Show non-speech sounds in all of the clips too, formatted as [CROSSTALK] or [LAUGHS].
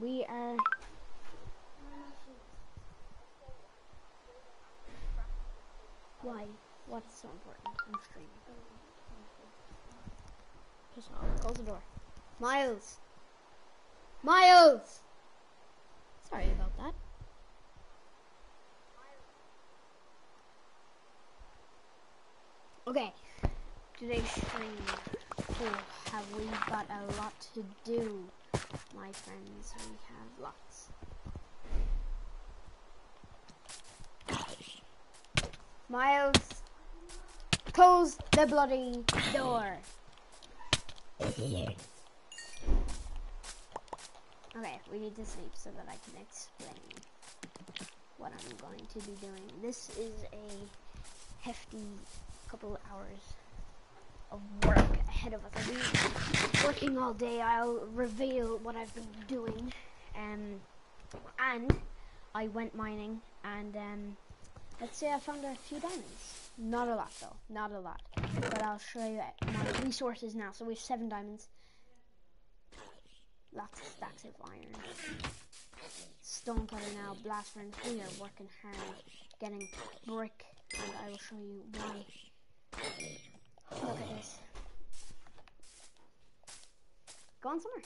We are. Why? What's so important? I'm streaming. Off. Close the door. Miles! Miles! Sorry about that. Okay. Today's stream. Oh, have we got a lot to do, my friends? We have lots. Miles, close the bloody door. Okay, we need to sleep so that I can explain what I'm going to be doing. This is a hefty couple hours of work ahead of us. I've been working all day. I'll reveal what I've been doing. Um, and I went mining and um, let's say I found a few diamonds. Not a lot though, not a lot. But I'll show you my resources now. So we have seven diamonds. Lots of stacks of iron. Stone cutter now, blast furnace. We are working hard getting brick and I will show you why. Look at this. Go on somewhere.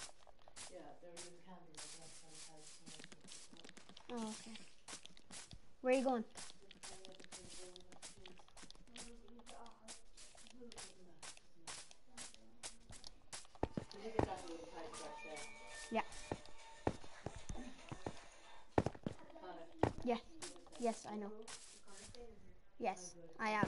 Oh, okay. Where are you going? Yeah. Yeah. Yes, I know. Yes, I am.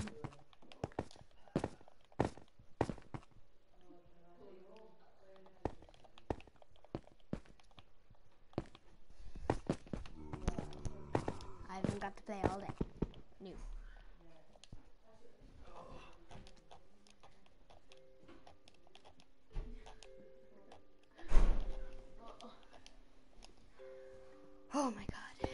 Haven't got to play all day. New. Oh my god.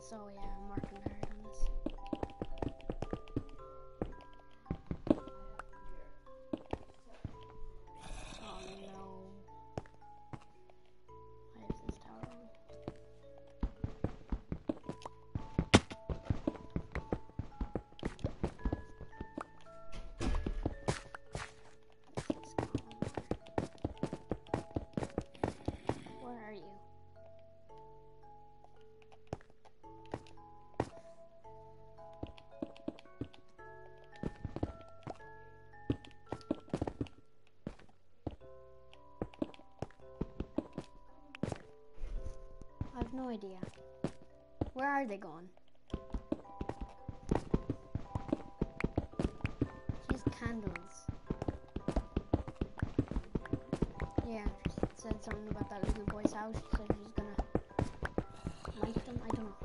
So yeah, idea. Where are they going? She's candles. Yeah, she said something about that little boy's house. She said she's gonna light them. I don't know.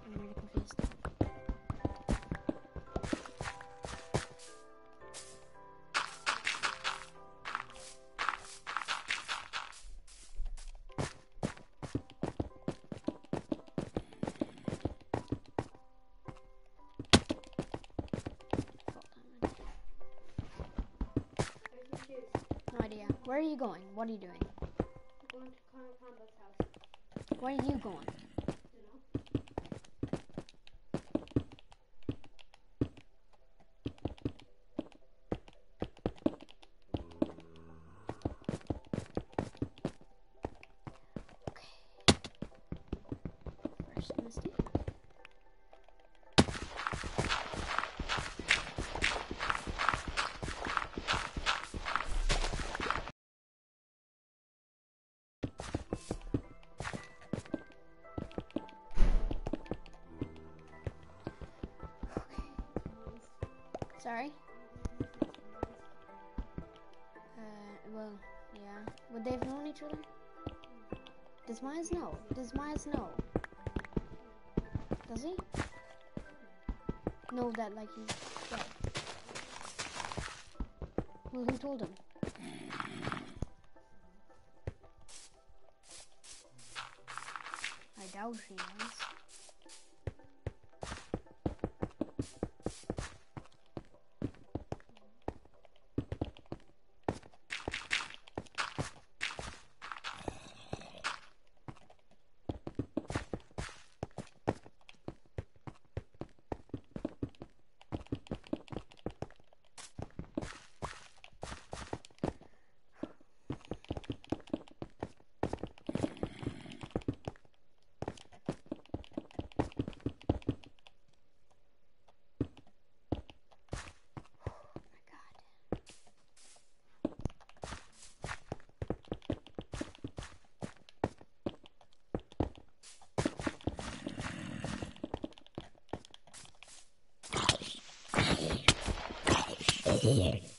Idea. Where are you going? What are you doing? Going to Connor Campbell's house. Where are you going? Sorry? Uh, well, yeah. Would they have known each other? Does Miles know? Does Miles know? Does he? Know that, like, he's dead? Well, who told him? I doubt he knows. Here.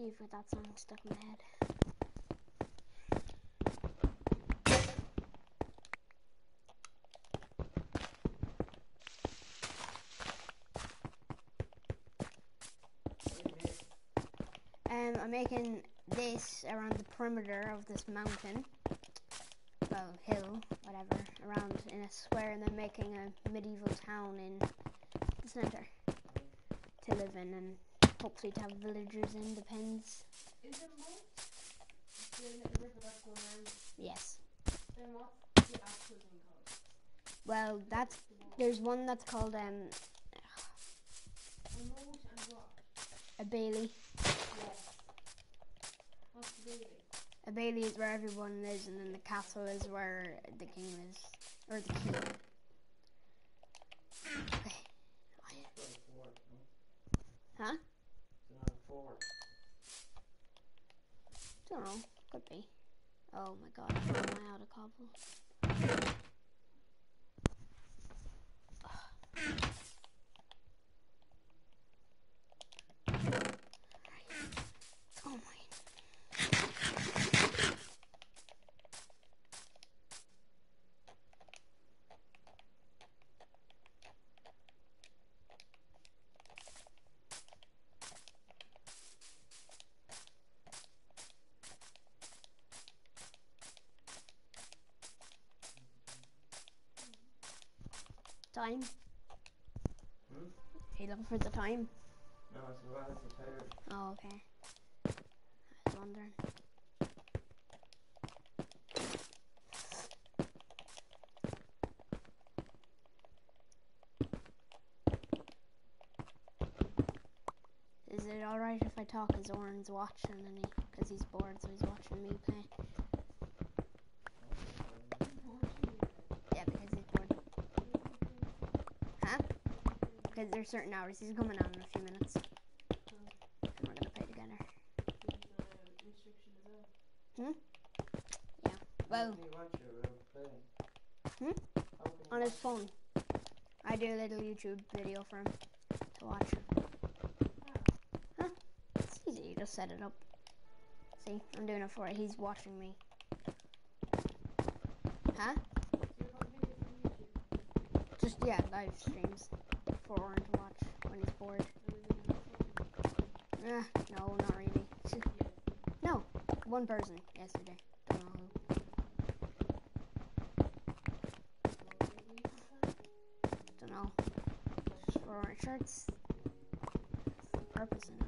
You've that song stuck in my head. Um, I'm making this around the perimeter of this mountain, well, hill, whatever, around in a square, and then making a medieval town in the center to live in, and hopefully to have villagers in. Depends. Is it moat? The little river that's going around. Yes. Then what's the actual thing called? Well, that's there's one that's called um A moat and what? a bailey. Yes. What's the baby? A bailey is where everyone lives, and then the castle is where the king is, or the king. Okay. Huh? Don't know. Could be. Oh my god, am I out of cobble? Oh my. Time? Hmm? Are you looking for the time? No, it's well, it's a tired. Oh, okay. I was wondering. Is it alright if I talk as Oren's watching and he, because he's bored, so he's watching me play? Yeah, because he's bored. Huh? Because there's certain hours. He's coming on in a few minutes. And we're gonna play together. Well, How can you watch it without playing? Hmm? How can you on his phone. I do a little YouTube video for him to watch. Huh? It's easy. You just set it up. See, I'm doing it for it. He's watching me. Huh? Just yeah, live streams for Oren to watch when he's bored. Eh, no, not really. [LAUGHS] No, one person yesterday. Don't know who. Don't know. For Oren shirts. Purpose in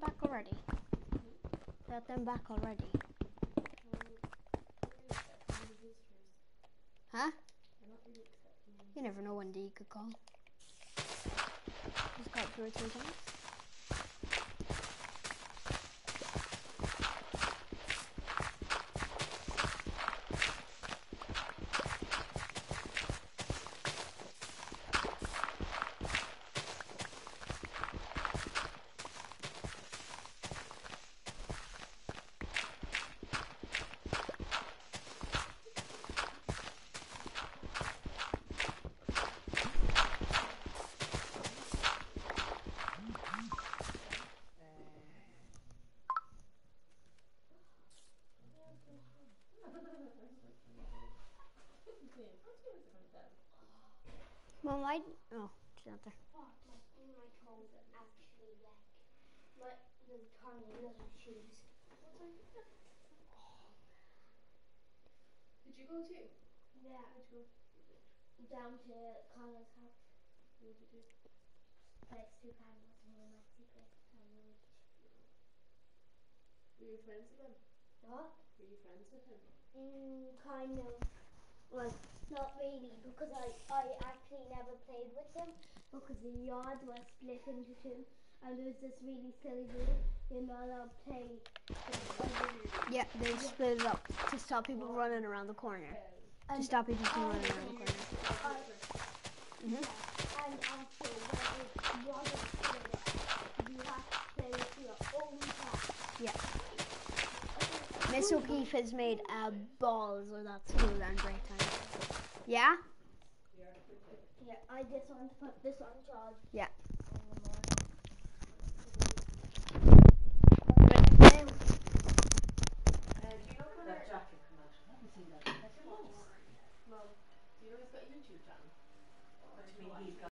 Back already. Got them back already. Huh? You never know when D could call. Just two or three times. Well, I. Oh, she's not there. Oh, my, my toes are actually wet. My the tiny shoes. Did you go too? Yeah. Where'd you go? Down to Connor's house. What did you do? Place two candles and one my secret family. Were you friends with him? What? Were you friends with him? Mm, kind of. Well, not really, because I, I actually never played with him because the yard was split into two, and there was this really silly rule you're not allowed to play. with other- Yeah, they split it up to stop people running around the corner. To stop people from running around the corner. Mm-hmm. I, and also when it wasn't split up, you have to play with your own cat. Miss O'Keefe has made a balls of that school and great time. Yeah? Yeah, I just want to put this on charge. Yeah. That jacket commercial. I haven't seen that. That's Well, do you know he's got a YouTube channel? What he's got?